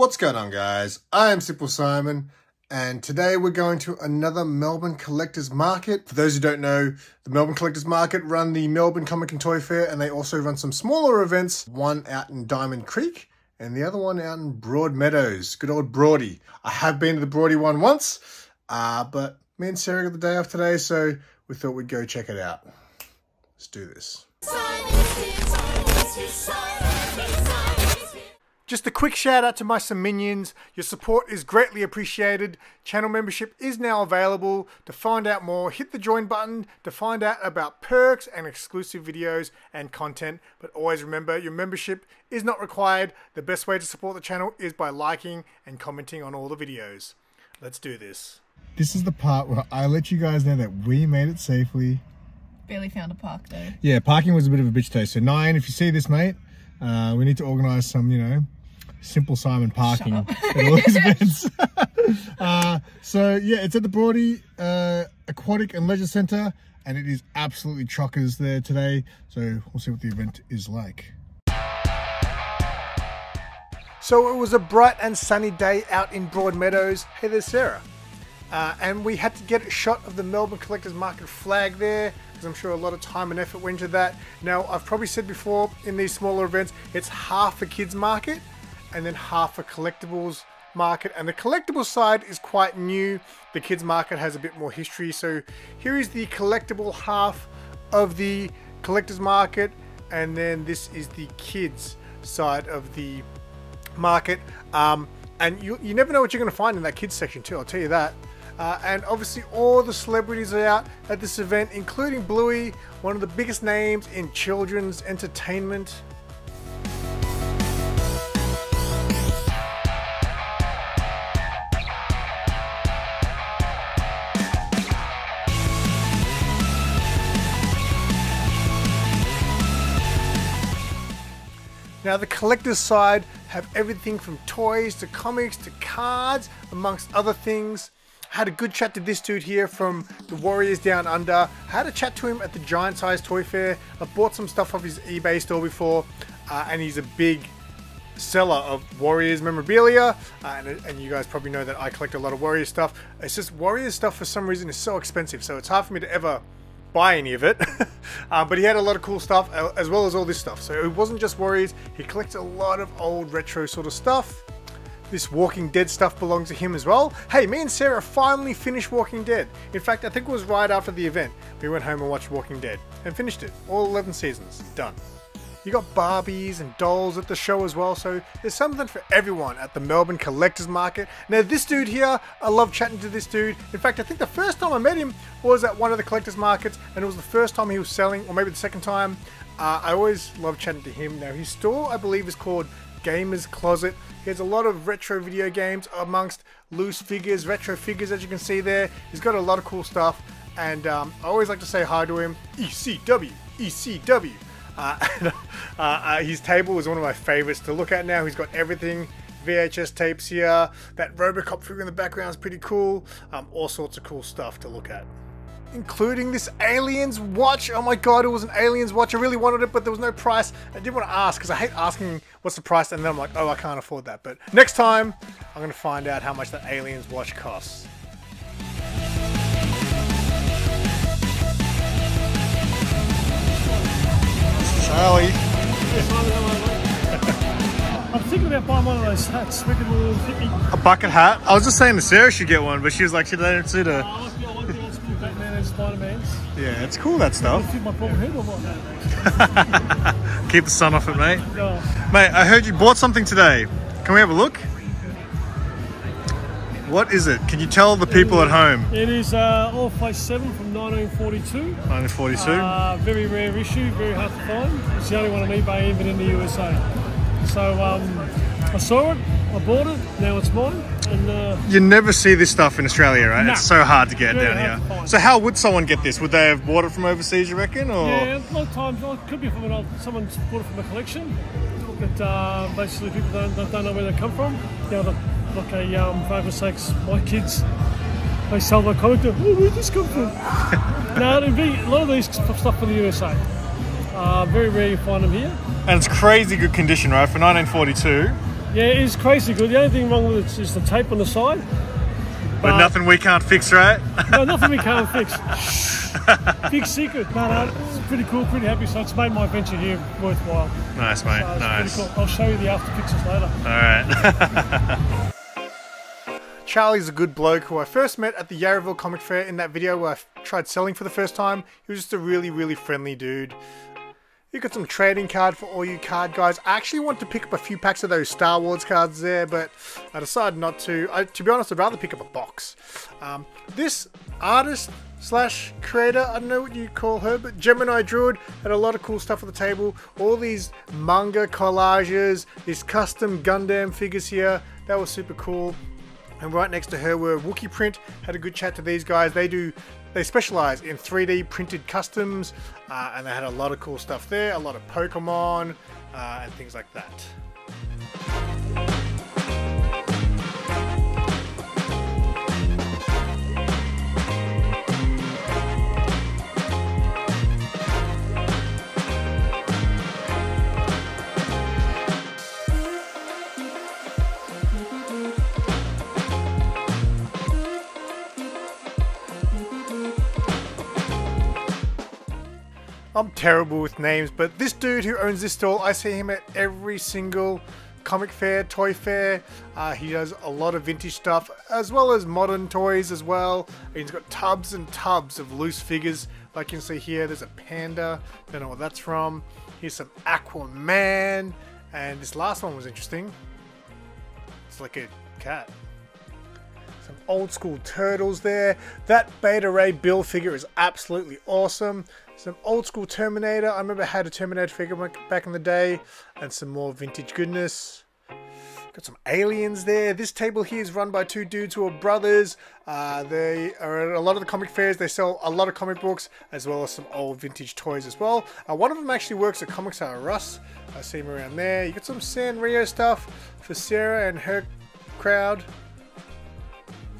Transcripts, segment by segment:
What's going on guys? I am Simple Simon and today we're going to another Melbourne Collectors Market. For those who don't know, the Melbourne Collectors Market run the Melbourne Comic and Toy Fair and they also run some smaller events, one out in Diamond Creek and the other one out in Broadmeadows. Good old Broady. I have been to the Broady one once, uh, but me and Sarah got the day off today so we thought we'd go check it out. Let's do this. Just a quick shout out to my some minions. Your support is greatly appreciated. Channel membership is now available. To find out more, hit the join button to find out about perks and exclusive videos and content. But always remember, your membership is not required. The best way to support the channel is by liking and commenting on all the videos. Let's do this. This is the part where I let you guys know that we made it safely. Barely found a park though. Yeah, parking was a bit of a bitch today. So Nine, if you see this, mate, uh, we need to organise some, you know, Simple Simon parking at all these events. uh, so yeah, it's at the Broady uh, Aquatic and Leisure Centre and it is absolutely chockers there today. So we'll see what the event is like. So it was a bright and sunny day out in Broadmeadows. Hey there's Sarah. Uh, and we had to get a shot of the Melbourne Collectors Market flag there because I'm sure a lot of time and effort went into that. Now, I've probably said before in these smaller events, it's half a kids market and then half a collectibles market. And the collectible side is quite new. The kids market has a bit more history. So here is the collectible half of the collectors market and then this is the kids side of the market. Um, and you, you never know what you're going to find in that kids section too I'll tell you that. Uh, and obviously all the celebrities are out at this event including Bluey one of the biggest names in children's entertainment Now the collector's side have everything from toys to comics to cards, amongst other things. Had a good chat to this dude here from the Warriors Down Under. Had a chat to him at the Giant Size Toy Fair. I bought some stuff off his eBay store before, uh, and he's a big seller of Warriors memorabilia, uh, and, and, you guys probably know that I collect a lot of Warriors stuff. It's just Warriors stuff for some reason is so expensive, so it's hard for me to ever buy any of it. uh, but he had a lot of cool stuff uh, as well as all this stuff. So it wasn't just Warriors, he collects a lot of old retro sort of stuff. This Walking Dead stuff belongs to him as well. Hey, me and Sarah finally finished Walking Dead. In fact, I think it was right after the event. We went home and watched Walking Dead and finished it. All 11 seasons. Done. You got Barbies and dolls at the show as well, so there's something for everyone at the Melbourne Collectors Market. Now, this dude here, I love chatting to this dude. In fact, I think the first time I met him was at one of the collectors markets, and it was the first time he was selling, or maybe the second time. Uh, I always love chatting to him. Now, his store, I believe, is called Gamer's Closet. He has a lot of retro video games amongst loose figures, retro figures, as you can see there. He's got a lot of cool stuff, and um, I always like to say hi to him. ECW, ECW. Uh, uh, uh, his table is one of my favorites to look at now. He's got everything. VHS tapes here. That Robocop figure in the background is pretty cool. Um, all sorts of cool stuff to look at. Including this Aliens watch. Oh my god, it was an Aliens watch. I really wanted it, but there was no price. I did want to ask because I hate asking what's the price, and then I'm like, oh, I can't afford that. But next time, I'm going to find out how much that Aliens watch costs. I'm thinking about buying one of those hats. A bucket hat? I was just saying the Sarah should get one, but she was like, she don't suit her. Yeah, it's cool that stuff. Keep the sun off it, mate. Mate, I heard you bought something today. Can we have a look? What is it? Can you tell the people at home? It is uh, All Flash 7 from 1942. 1942. Uh, very rare issue, very hard to find. It's the only one on eBay, even in the USA. So um, I saw it, I bought it, now it's mine. And uh, You never see this stuff in Australia, right? It's so hard to get down here. So how would someone get this? Would they have bought it from overseas, you reckon? Or? Yeah, a lot of times, well, it could be from an old, someone's bought it from a collection. But uh, basically people don't, don't know where they come from. You know, like a um, for argument's sakes, my kids, they sell my comic. Oh, where'd this come from? now, it'd be a lot of these stuff from the USA. Uh, very rare you find them here. And it's crazy good condition, right? For 1942, Yeah, it is crazy good. The only thing wrong with it is the tape on the side. But nothing we can't fix, right? No, nothing we can't fix. Big secret. No, no, it's pretty cool, pretty happy. So it's made my venture here worthwhile. nice, mate. So nice. cool. I'll show you the after pictures later. All right. Charlie's a good bloke who I first met at the Yarraville Comic Fair in that video where I tried selling for the first time. He was just a really, really friendly dude. You got some trading card for all you card guys. I actually want to pick up a few packs of those Star Wars cards there, but I decided not to. I, to be honest, I'd rather pick up a box. Um, this artist slash creator, I don't know what you call her, but Gemini Druid had a lot of cool stuff on the table. All these manga collages, these custom Gundam figures here. That was super cool. And right next to her were Wookiee Print. Had a good chat to these guys. They do, they specialize in 3D printed customs, uh, and they had a lot of cool stuff there. A lot of Pokemon uh, and things like that. I'm terrible with names, but this dude who owns this stall, I see him at every single comic fair, toy fair. Uh, he does a lot of vintage stuff, as well as modern toys as well. He's got tubs and tubs of loose figures. Like you can see here, there's a panda. Don't know what that's from. Here's some Aquaman, and this last one was interesting. It's like a cat some old school turtles there. That Beta Ray Bill figure is absolutely awesome. Some old school Terminator. I remember I had a Terminator figure back in the day, and some more vintage goodness. Got some aliens there. This table here is run by two dudes who are brothers. Uh, they are at a lot of the comic fairs. They sell a lot of comic books as well as some old vintage toys as well. Uh, one of them actually works at Comics R Us. I see him around there. You got some Sanrio stuff for Sarah and her crowd.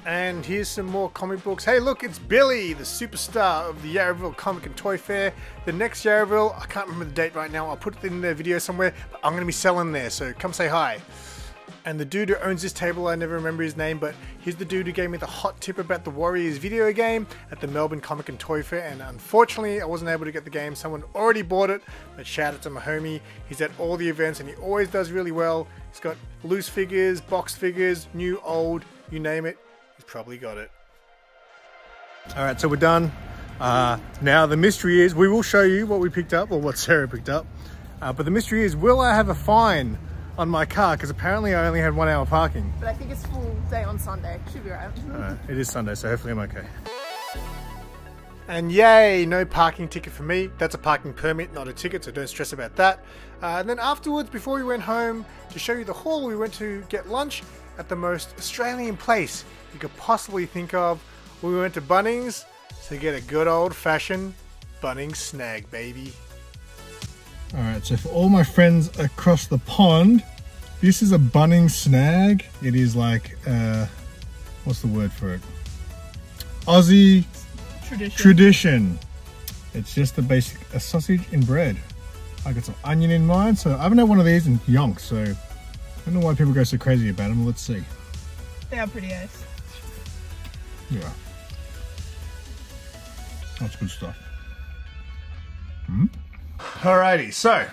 And here's some more comic books. Hey, look, it's Billy, the superstar of the Yarraville Comic and Toy Fair. The next Yarraville, I can't remember the date right now. I'll put it in the video somewhere. But I'm going to be selling there, so come say hi. And the dude who owns this table, I never remember his name, but he's the dude who gave me the hot tip about the Warriors video game at the Melbourne Comic and Toy Fair. And unfortunately, I wasn't able to get the game. Someone already bought it, but shout out to my homie. He's at all the events and he always does really well. He's got loose figures, box figures, new, old, you name it. He's probably got it. All right, so we're done. Uh, now the mystery is, we will show you what we picked up or what Sarah picked up. Uh, but the mystery is, will I have a fine on my car? Because apparently I only had one hour parking. But I think it's full day on Sunday. Should be right. All right, it is Sunday, so hopefully I'm okay. And yay, no parking ticket for me. That's a parking permit, not a ticket, so don't stress about that. Uh, and then afterwards, before we went home, to show you the hall, we went to get lunch at the most Australian place you could possibly think of. We went to Bunnings to get a good old fashioned Bunnings snag, baby. Alright, so for all my friends across the pond, this is a Bunnings snag. It is like, uh, what's the word for it? Aussie Tradition. tradition. It's just a basic a sausage in bread. I got some onion in mine, so I haven't had one of these in yonks, so I don't know why people go so crazy about them. Let's see. they are pretty ace. Yeah. That's good stuff. Hmm? Alrighty, so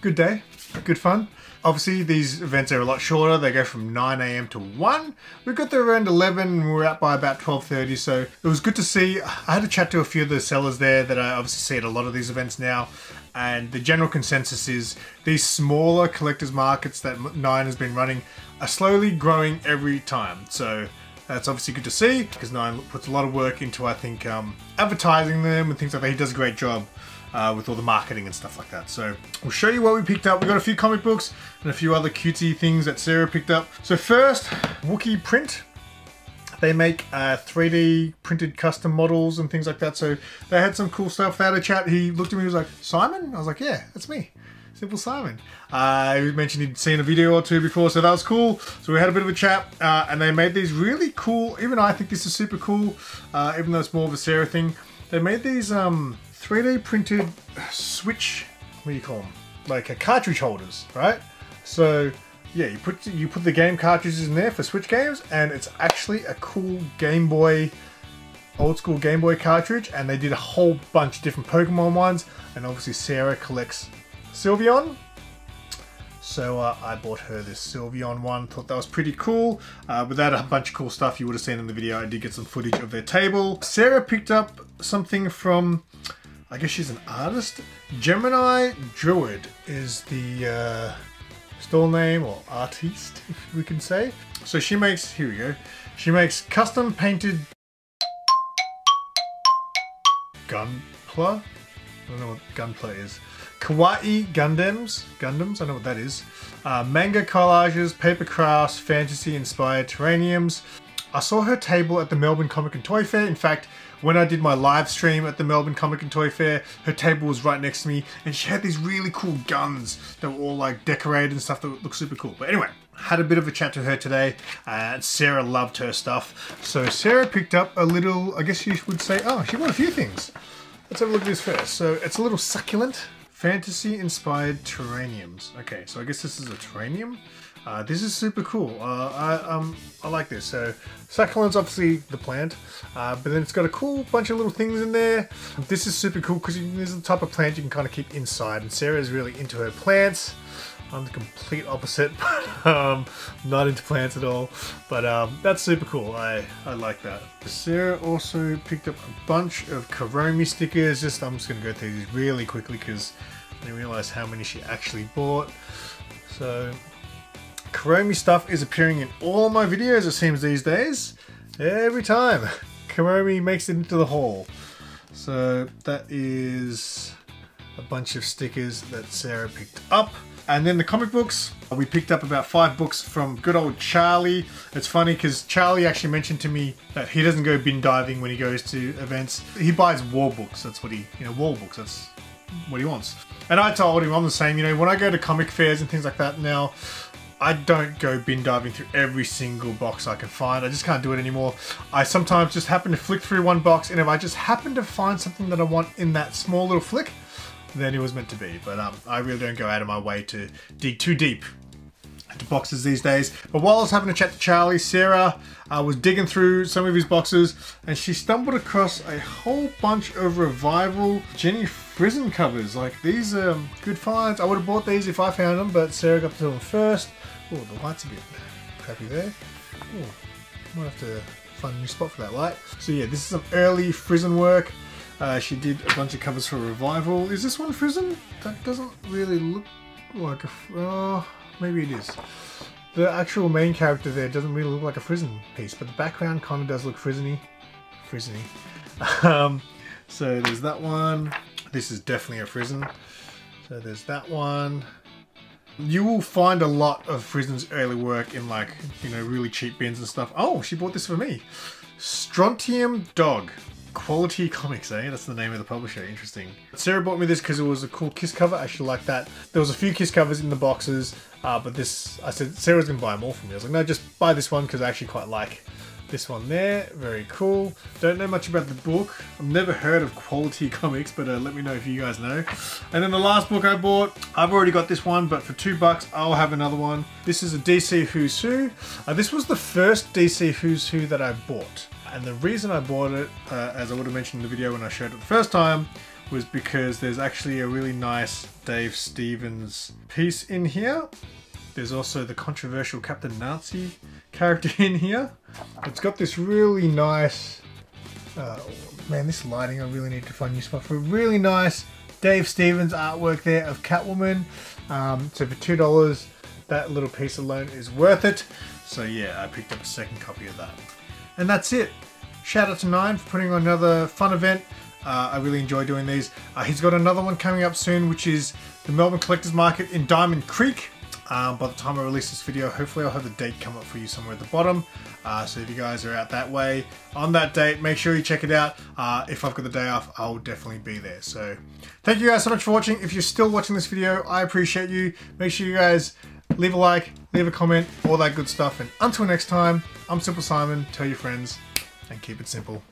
good day, good fun. Obviously, these events are a lot shorter. They go from 9 a.m. to 1. We got there around 11 and we were out by about 12.30, so it was good to see. I had a chat to a few of the sellers there that I obviously see at a lot of these events now, and the general consensus is these smaller collectors markets that Nine has been running are slowly growing every time. So that's obviously good to see because Nine puts a lot of work into, I think, um, advertising them and things like that. He does a great job uh, with all the marketing and stuff like that. So we'll show you what we picked up. We got a few comic books and a few other cutesy things that Sarah picked up. So first, Wookiee Print. They make uh, 3D printed custom models and things like that. So they had some cool stuff. They had a chat. He looked at me. He was like, "Simon." I was like, "Yeah, that's me." Simple Simon. Uh, he mentioned he'd seen a video or two before, so that was cool. So we had a bit of a chat, uh, and they made these really cool. Even I think this is super cool, uh, even though it's more of a Sarah thing. They made these um, 3D printed Switch. What do you call them? Like a cartridge holders, right? So yeah, you put you put the game cartridges in there for Switch games, and it's actually a cool Game Boy, old school Game Boy cartridge. And they did a whole bunch of different Pokemon ones, and obviously Sarah collects Sylveon. So uh, I bought her this Sylveon one. Thought that was pretty cool. Uh, but that a bunch of cool stuff you would have seen in the video. I did get some footage of their table. Sarah picked up something from, I guess she's an artist. Gemini Druid is the uh, store name or artiste, if we can say. So she makes, here we go. She makes custom painted gunpla. I don't know what gunpla is. Kawaii Gundams. Gundams, I don't know what that is. Uh, manga collages, paper crafts, fantasy inspired terraniums. I saw her table at the Melbourne Comic and Toy Fair. In fact, when I did my live stream at the Melbourne Comic and Toy Fair, her table was right next to me and she had these really cool guns that were all like decorated and stuff that looked super cool. But anyway, had a bit of a chat to her today and Sarah loved her stuff. So Sarah picked up a little, I guess you would say, oh, she bought a few things. Let's have a look at this first. So it's a little succulent fantasy inspired terraniums. Okay, so I guess this is a terranium. Uh, this is super cool. Uh, I, um, I like this. So succulent's obviously the plant, uh, but then it's got a cool bunch of little things in there. This is super cool because this is the type of plant you can kind of keep inside. And Sarah's really into her plants. I'm the complete opposite, but um, not into plants at all. But um, that's super cool. I, I like that. Sarah also picked up a bunch of Kuromi stickers. Just I'm just going to go through these really quickly because I didn't realize how many she actually bought. So Kuromi stuff is appearing in all my videos it seems these days. Every time. Kuromi makes it into the haul. So that is a bunch of stickers that Sarah picked up. And then the comic books, we picked up about five books from good old Charlie. It's funny because Charlie actually mentioned to me that he doesn't go bin diving when he goes to events. He buys wall books. That's what he, you know, wall books. That's what he wants. And I told him I'm the same. You know, when I go to comic fairs and things like that now, I don't go bin diving through every single box I can find. I just can't do it anymore. I sometimes just happen to flick through one box and if I just happen to find something that I want in that small little flick, then it was meant to be. But um, I really don't go out of my way to dig too deep into boxes these days. But while I was having a chat to Charlie, Sarah uh, was digging through some of his boxes and she stumbled across a whole bunch of Revival Jenny Frison covers. Like these are um, good finds. I would have bought these if I found them, but Sarah got to them first. Oh, the light's a bit crappy there. Oh, might have to find a new spot for that light. So yeah, this is some early Frison work. Uh, she did a bunch of covers for Revival. Is this one Frison? That doesn't really look like a... Oh, maybe it is. The actual main character there doesn't really look like a Frison piece, but the background kind of does look Frisony. Frisony. Um, so there's that one. This is definitely a Frison. So there's that one. You will find a lot of Frison's early work in like, you know, really cheap bins and stuff. Oh, she bought this for me. Strontium Dog. Quality Comics, eh? That's the name of the publisher. Interesting. Sarah bought me this because it was a cool Kiss cover. I actually like that. There was a few Kiss covers in the boxes, uh, but this, I said, Sarah's going to buy them all for me. I was like, no, just buy this one because I actually quite like this one there. Very cool. Don't know much about the book. I've never heard of Quality Comics, but uh, let me know if you guys know. And then the last book I bought, I've already got this one, but for two bucks, I'll have another one. This is a DC Who's Who. Uh, this was the first DC Who's Who that I bought. And the reason I bought it, uh, as I would have mentioned in the video when I showed it the first time, was because there's actually a really nice Dave Stevens piece in here. There's also the controversial Captain Nazi character in here. It's got this really nice, uh, man this lighting I really need to find a new spot for. A really nice Dave Stevens artwork there of Catwoman. Um, so for $2, that little piece alone is worth it. So yeah, I picked up a second copy of that. And that's it. Shout out to Nine for putting on another fun event. Uh, I really enjoy doing these. Uh, he's got another one coming up soon, which is the Melbourne Collectors Market in Diamond Creek. Um, by the time I release this video, hopefully I'll have the date come up for you somewhere at the bottom. Uh, so if you guys are out that way on that date, make sure you check it out. Uh, if I've got the day off, I'll definitely be there. So thank you guys so much for watching. If you're still watching this video, I appreciate you. Make sure you guys leave a like, leave a comment, all that good stuff. And until next time, I'm Simple Simon. Tell your friends and keep it simple.